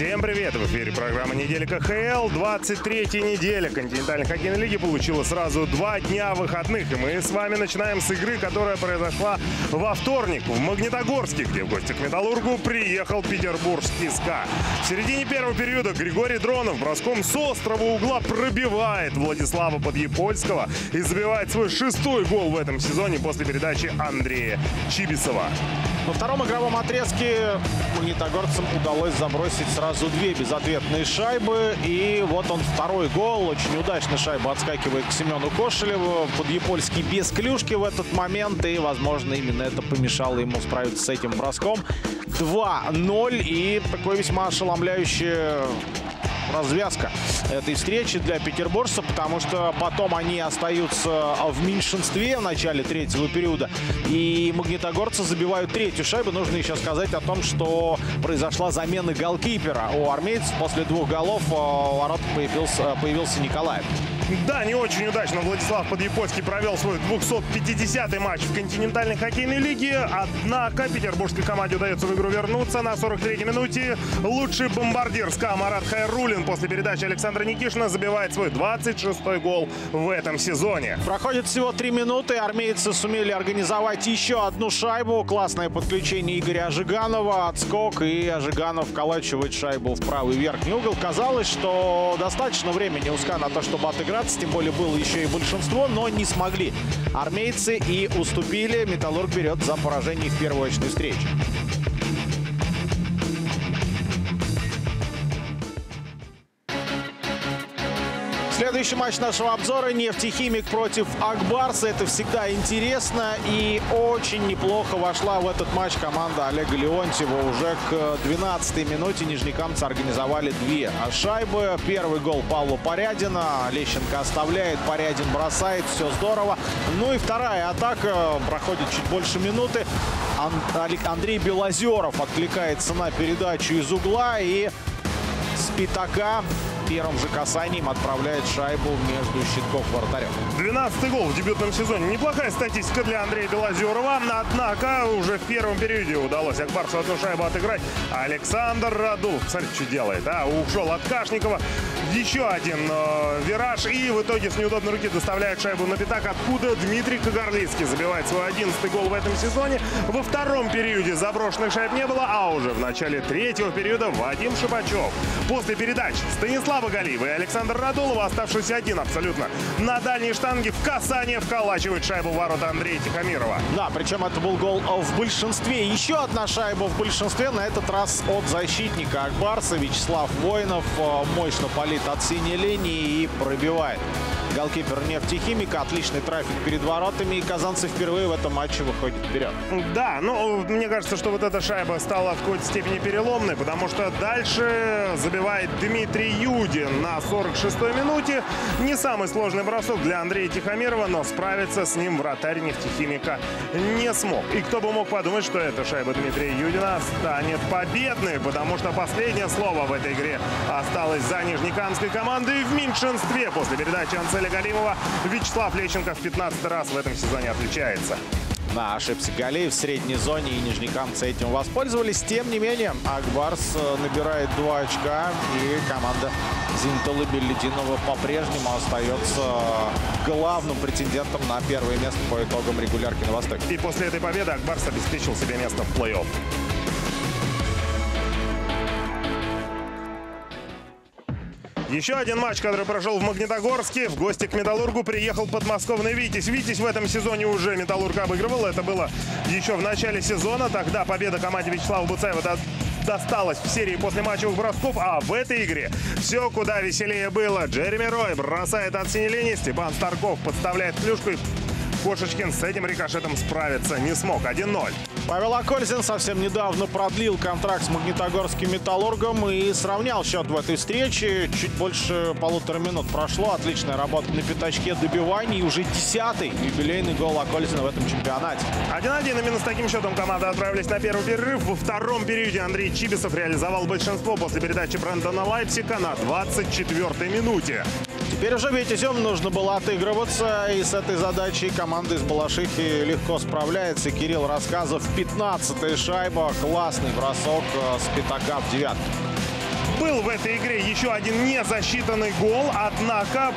Всем привет! В эфире программа «Неделя КХЛ». 23-я неделя континентальной хоккейной лиги получила сразу два дня выходных. И мы с вами начинаем с игры, которая произошла во вторник в Магнитогорске, где в гости к «Металлургу» приехал петербургский СКА. В середине первого периода Григорий Дронов броском с острого угла пробивает Владислава Подъепольского и забивает свой шестой гол в этом сезоне после передачи Андрея Чибисова. Во втором игровом отрезке магнитогорцам удалось забросить сразу две безответные шайбы. И вот он второй гол. Очень удачно шайба отскакивает к Семену Кошелеву. Подъепольский без клюшки в этот момент. И, возможно, именно это помешало ему справиться с этим броском. 2-0. И такое весьма ошеломляющее развязка этой встречи для петербуржцев, потому что потом они остаются в меньшинстве в начале третьего периода. И магнитогорцы забивают третью шайбу. Нужно еще сказать о том, что произошла замена голкипера у армейцев. После двух голов э, у ворот появился, появился Николаев. Да, не очень удачно Владислав Подъепольский провел свой 250-й матч в континентальной хоккейной лиге. Однако петербургской команде удается в игру вернуться на 43-й минуте. Лучший бомбардир СКА Марат Хайрулин после передачи Александра Никишина забивает свой 26-й гол в этом сезоне. Проходит всего три минуты. Армейцы сумели организовать еще одну шайбу. Классное подключение Игоря Ожиганова. Отскок. И Ожиганов вколачивает шайбу в правый верхний угол. Казалось, что достаточно времени у СКА на то, чтобы отыграть отыграться, тем более было еще и большинство, но не смогли армейцы и уступили. Металлург берет за поражение в первой очной встрече. Следующий матч нашего обзора «Нефтехимик» против Акбарса. Это всегда интересно. И очень неплохо вошла в этот матч команда Олега Леонтьева. Уже к 12-й минуте нижнекамцы организовали две шайбы. Первый гол Павла Порядина. Лещенко оставляет, Порядин бросает. Все здорово. Ну и вторая атака. Проходит чуть больше минуты. Андрей Белозеров откликается на передачу из угла. И с пятака первым же касанием отправляет шайбу между щитков вратарем. 12-й гол в дебютном сезоне. Неплохая статистика для Андрея Белозерова. Однако уже в первом периоде удалось Акбарсу одну шайбу отыграть. Александр Радул, смотрите, что делает. А, ушел от Кашникова. Еще один э, вираж. И в итоге с неудобной руки доставляет шайбу на пятак, откуда Дмитрий Кагарлицкий забивает свой 11-й гол в этом сезоне. Во втором периоде заброшенных шайб не было, а уже в начале третьего периода Вадим Шипачев. После передач Станислав Слава Галиева и Александр Радулова, оставшийся один абсолютно на дальней штанге в касание вколачивает шайбу в ворота Андрея Тихомирова. Да, причем это был гол в большинстве. Еще одна шайба в большинстве, на этот раз от защитника Акбарса. Вячеслав Воинов э, мощно палит от синей линии и пробивает. Голкипер нефтехимика. Отличный трафик перед воротами. И казанцы впервые в этом матче выходят вперед. Да, ну, мне кажется, что вот эта шайба стала в какой-то степени переломной, потому что дальше забивает Дмитрий Юдин на 46-й минуте. Не самый сложный бросок для Андрея Тихомирова, но справиться с ним вратарь нефтехимика не смог. И кто бы мог подумать, что эта шайба Дмитрия Юдина станет победной, потому что последнее слово в этой игре осталось за нижнекамской командой в меньшинстве после передачи Анцеля Галимова. Вячеслав Лещенко в 15 раз в этом сезоне отличается. Да, ошибся Галеев в средней зоне, и нижнекамцы этим воспользовались. Тем не менее, Акбарс э, набирает 2 очка, и команда Зенита Лебелединова по-прежнему остается главным претендентом на первое место по итогам регулярки на Востоке. И после этой победы Акбарс обеспечил себе место в плей-офф. Еще один матч, который прошел в Магнитогорске. В гости к Металлургу приехал подмосковный Витязь. Витязь в этом сезоне уже Металлург обыгрывал. Это было еще в начале сезона. Тогда победа команде Вячеслава Буцаева досталась в серии после матчевых бросков, а в этой игре все куда веселее было. Джереми Рой бросает от синей линии, Степан Старков подставляет клюшку Кошечкин с этим рикошетом справиться не смог. 1-0. Павел Акользин совсем недавно продлил контракт с Магнитогорским Металлургом и сравнял счет в этой встрече. Чуть больше полутора минут прошло. Отличная работа на пятачке, добивание. И уже десятый юбилейный гол Акользина в этом чемпионате. 1-1. Именно с таким счетом команды отправились на первый перерыв. Во втором периоде Андрей Чибисов реализовал большинство после передачи Брэндона Лайпсика на 24-й минуте. Теперь уже Витязем нужно было отыгрываться, и с этой задачей команда из Балашихи легко справляется. Кирилл Рассказов, 15-я шайба, классный бросок э, с пятака в девятку. Был в этой игре еще один незасчитанный гол, однако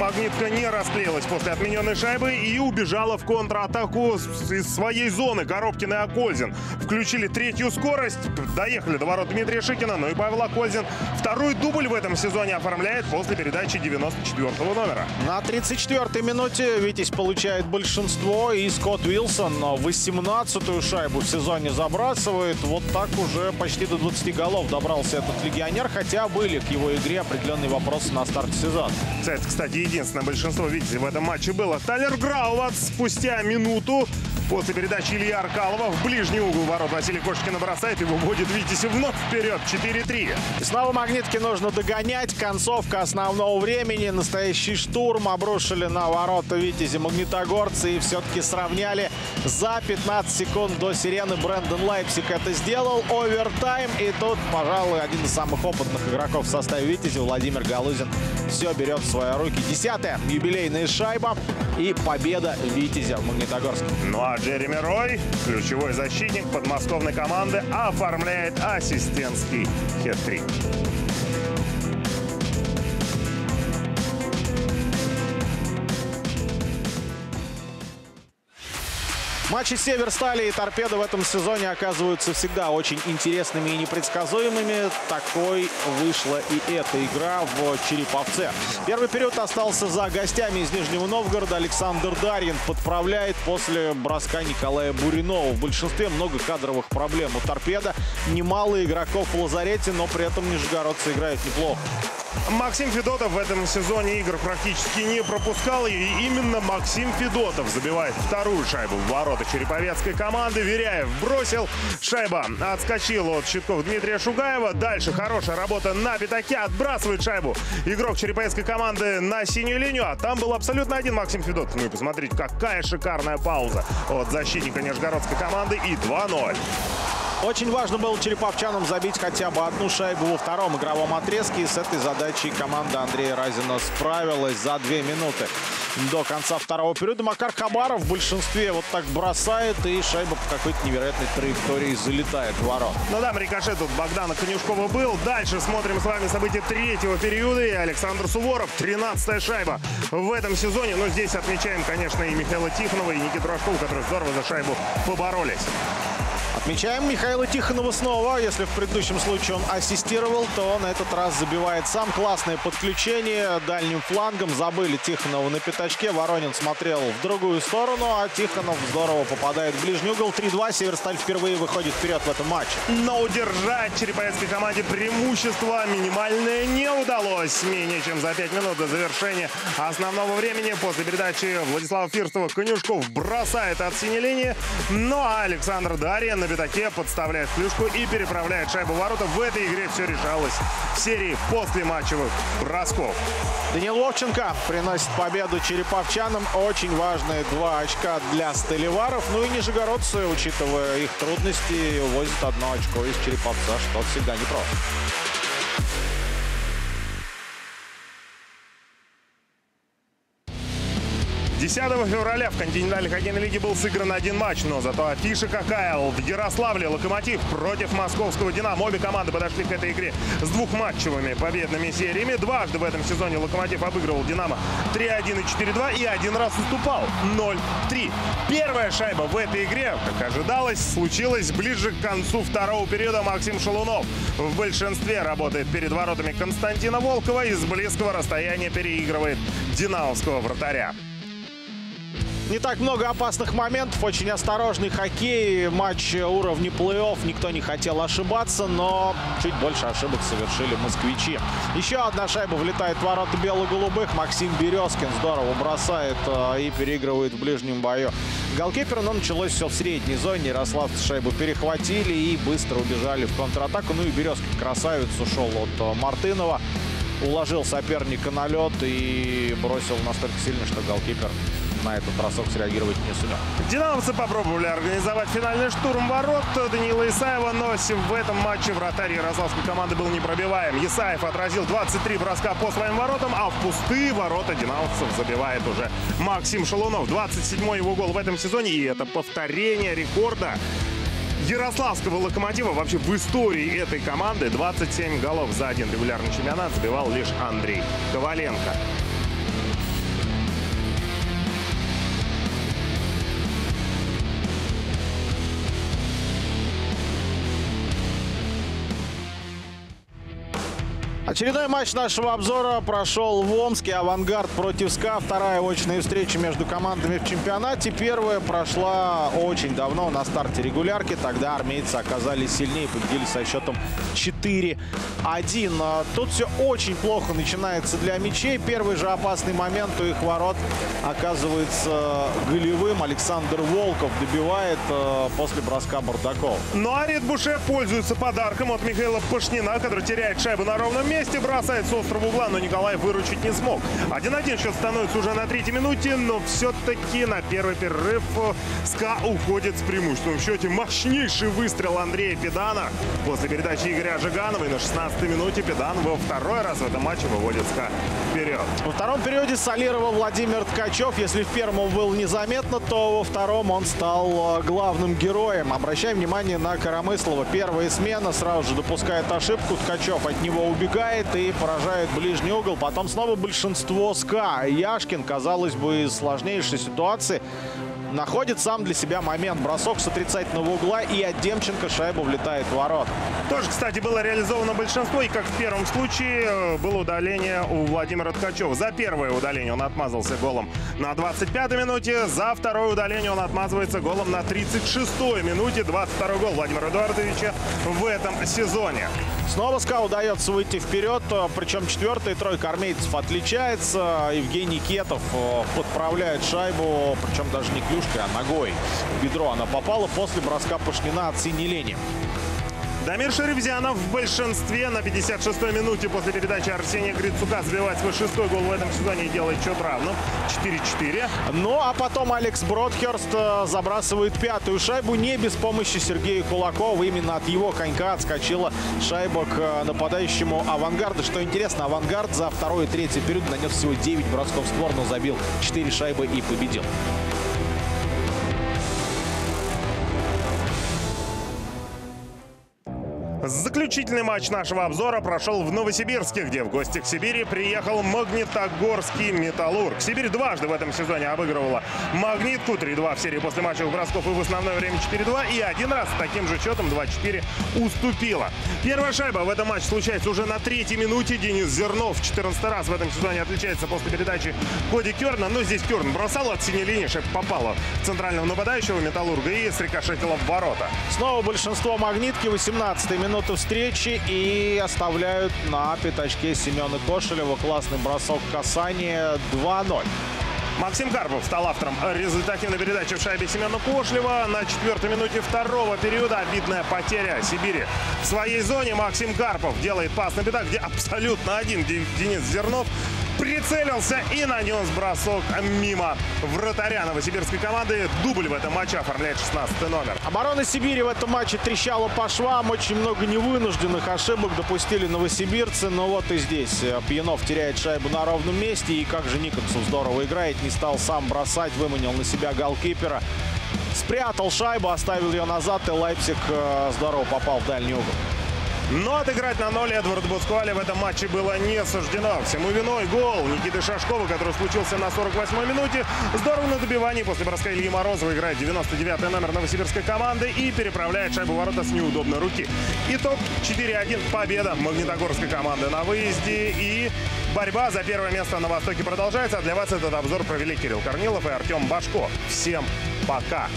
Магнитка не расклеилась после отмененной шайбы и убежала в контратаку из своей зоны. Коробкин и Акользин включили третью скорость, доехали до ворот Дмитрия Шикина, ну и Павел Акользин второй дубль в этом сезоне оформляет после передачи 94 номера. На 34-й минуте Витязь получает большинство и Скотт Уилсон 18-ю шайбу в сезоне забрасывает. Вот так уже почти до 20 голов добрался этот легионер, хотя были к его игре определенные вопросы на старте сезона. Это, кстати, единственное большинство Витязя в этом матче было. Талер Граувац спустя минуту После передачи Илья Аркалова в ближний угол ворот Василий Кошкин бросает и выводит Витязь вновь вперед 4-3. И снова Магнитки нужно догонять. Концовка основного времени. Настоящий штурм обрушили на ворота Витязя магнитогорцы и все-таки сравняли за 15 секунд до сирены. Брэндон Лайпсик это сделал. Овертайм. И тут, пожалуй, один из самых опытных игроков в составе Витязя, Владимир Галузин, все берет в свои руки. Десятая юбилейная шайба и победа Витязя в Магнитогорске. Ну а Джереми Рой, ключевой защитник подмосковной команды, оформляет ассистентский хет-трик. Матчи Северстали и Торпеда в этом сезоне оказываются всегда очень интересными и непредсказуемыми. Такой вышла и эта игра в Череповце. Первый период остался за гостями из Нижнего Новгорода. Александр Дарьин подправляет после броска Николая Буринова. В большинстве много кадровых проблем у Торпеда. Немало игроков в лазарете, но при этом нижегородцы играют неплохо. Максим Федотов в этом сезоне игр практически не пропускал. И именно Максим Федотов забивает вторую шайбу в ворота череповецкой команды. Веряев бросил. Шайба отскочила от щитков Дмитрия Шугаева. Дальше хорошая работа на пятаке. Отбрасывает шайбу игрок череповецкой команды на синюю линию. А там был абсолютно один Максим Федотов. Ну и посмотрите, какая шикарная пауза от защитника нижегородской команды. И 2-0. Очень важно было череповчанам забить хотя бы одну шайбу во втором игровом отрезке. И с этой задачей команда Андрея Разина справилась за две минуты до конца второго периода. Макар Хабаров в большинстве вот так бросает, и шайба по какой-то невероятной траектории залетает в ворот. Ну да, рикошет тут Богдана Конюшкова был. Дальше смотрим с вами события третьего периода. И Александр Суворов, 13-я шайба в этом сезоне. Но здесь отмечаем, конечно, и Михаила Тихонова, и Никиту Рожкову, которые здорово за шайбу поборолись. Отмечаем Михаила Тихонова снова. Если в предыдущем случае он ассистировал, то на этот раз забивает сам. Классное подключение дальним флангом. Забыли Тихонова на пятачке. Воронин смотрел в другую сторону, а Тихонов здорово попадает в ближний угол. 3-2. Северсталь впервые выходит вперед в этом матче. Но удержать череповецкой команде преимущество минимальное не удалось. Менее чем за 5 минут до завершения основного времени после передачи Владислава Фирстова Конюшков бросает от синей линии. Ну а Александр Дарья на пятаке подставляет клюшку и переправляет шайбу ворота. В этой игре все решалось в серии после матчевых бросков. Данил Вовченко приносит победу череповчанам. Очень важные два очка для столеваров. Ну и нижегородцы, учитывая их трудности, увозят одно очко из череповца, что всегда непросто. 10 февраля в континентальной хоккейной лиге был сыгран один матч, но зато афиша какая. В Ярославле «Локомотив» против московского «Динамо». Обе команды подошли к этой игре с двухматчевыми победными сериями. Дважды в этом сезоне «Локомотив» обыгрывал «Динамо» 3-1 и 4-2 и один раз уступал 0-3. Первая шайба в этой игре, как ожидалось, случилась ближе к концу второго периода. Максим Шалунов в большинстве работает перед воротами Константина Волкова и с близкого расстояния переигрывает динамовского вратаря. Не так много опасных моментов, очень осторожный хоккей, матч уровня плей-офф, никто не хотел ошибаться, но чуть больше ошибок совершили москвичи. Еще одна шайба влетает в ворота бело-голубых, Максим Березкин здорово бросает э, и переигрывает в ближнем бою. Голкипер, но началось все в средней зоне, ярославцы шайбу перехватили и быстро убежали в контратаку. Ну и Березкин красавец ушел от э, Мартынова уложил соперника на лед и бросил настолько сильно, что голкипер на этот бросок среагировать не сумел. Динамовцы попробовали организовать финальный штурм ворот Даниила Исаева, но в этом матче вратарь ярославской команды был непробиваем. Исаев отразил 23 броска по своим воротам, а в пустые ворота динамовцев забивает уже Максим Шалунов. 27-й его гол в этом сезоне, и это повторение рекорда Ярославского локомотива вообще в истории этой команды 27 голов за один регулярный чемпионат забивал лишь Андрей Коваленко. Очередной матч нашего обзора прошел в Омске. Авангард против СКА. Вторая очная встреча между командами в чемпионате. Первая прошла очень давно на старте регулярки. Тогда армейцы оказались сильнее, победили со счетом 4-1. А тут все очень плохо начинается для мячей. Первый же опасный момент у их ворот оказывается голевым. Александр Волков добивает э, после броска Бардаков. Ну а Ред Буше пользуется подарком от Михаила Пашнина, который теряет шайбу на ровном месте, бросает с острого угла, но Николай выручить не смог. 1-1 счет становится уже на третьей минуте, но все-таки на первый перерыв СКА уходит с преимуществом. В счете мощнейший выстрел Андрея Педана после передачи Игоря Жигановой на 16-й минуте Педан во второй раз в этом матче выводит СКА вперед. Во втором периоде солировал Владимир Ткачев. Если в первом было незаметно, то во втором он стал э, главным героем. Обращаем внимание на Коромыслова. Первая смена сразу же допускает ошибку. Ткачев от него убегает убегает и поражает ближний угол. Потом снова большинство СКА. Яшкин, казалось бы, из сложнейшей ситуации находит сам для себя момент. Бросок с отрицательного угла и от Демченко шайба влетает в ворот. Тоже, кстати, было реализовано большинство. И как в первом случае было удаление у Владимира Ткачева. За первое удаление он отмазался голом на 25-й минуте. За второе удаление он отмазывается голом на 36-й минуте. 22 гол Владимира Эдуардовича в этом сезоне. Снова СКА удается выйти вперед. Э, причем четвертая тройка армейцев отличается. Евгений Кетов э, подправляет шайбу. Причем даже не клюш клюшкой, а ногой в бедро она попала после броска Пашнина от синей линии. Дамир Шеребзянов в большинстве на 56-й минуте после передачи Арсения Грицука забивает свой шестой гол в этом сезоне и делает счет равным 4-4. Ну, а потом Алекс Бродхерст э, забрасывает пятую шайбу не без помощи Сергея Кулакова. Именно от его конька отскочила шайба к э, нападающему Авангарда. Что интересно, Авангард за второй и третий период нанес всего 9 бросков в створ, но забил 4 шайбы и победил. Заключительный матч нашего обзора прошел в Новосибирске, где в гости к Сибири приехал Магнитогорский Металлург. Сибирь дважды в этом сезоне обыгрывала Магнитку 3-2 в серии после матчевых бросков и в основное время 4-2. И один раз с таким же счетом 2-4 уступила. Первая шайба в этом матче случается уже на третьей минуте. Денис Зернов 14 раз в этом сезоне отличается после передачи Коди Керна. Но здесь Керн бросал от синей линии, шайба попала в центрального нападающего Металлурга и срикошетила в ворота. Снова большинство Магнитки. 18 минут минуту встречи и оставляют на пятачке Семена Кошелева. Классный бросок касания 2-0. Максим Карпов стал автором результативной передачи в шайбе Семена Кошлева. На четвертой минуте второго периода обидная потеря Сибири. В своей зоне Максим Карпов делает пас на беда, где абсолютно один Денис Зернов прицелился и нанес бросок мимо вратаря новосибирской команды. Дубль в этом матче оформляет 16 номер. Оборона Сибири в этом матче трещала по швам. Очень много невынужденных ошибок допустили новосибирцы. Но вот и здесь э, Пьянов теряет шайбу на ровном месте. И как же Никонсов здорово играет. Не стал сам бросать, выманил на себя голкипера. Спрятал шайбу, оставил ее назад. И Лайпсик э, здорово попал в дальний угол. Но отыграть на ноль Эдварду Паскуале в этом матче было не суждено. Всему виной гол Никиты Шашкова, который случился на 48-й минуте. Здорово на добивании после броска Ильи Морозова играет 99-й номер новосибирской команды и переправляет шайбу в ворота с неудобной руки. Итог 4-1. Победа магнитогорской команды на выезде. И борьба за первое место на Востоке продолжается. А для вас этот обзор провели Кирилл Корнилов и Артем Башко. Всем пока!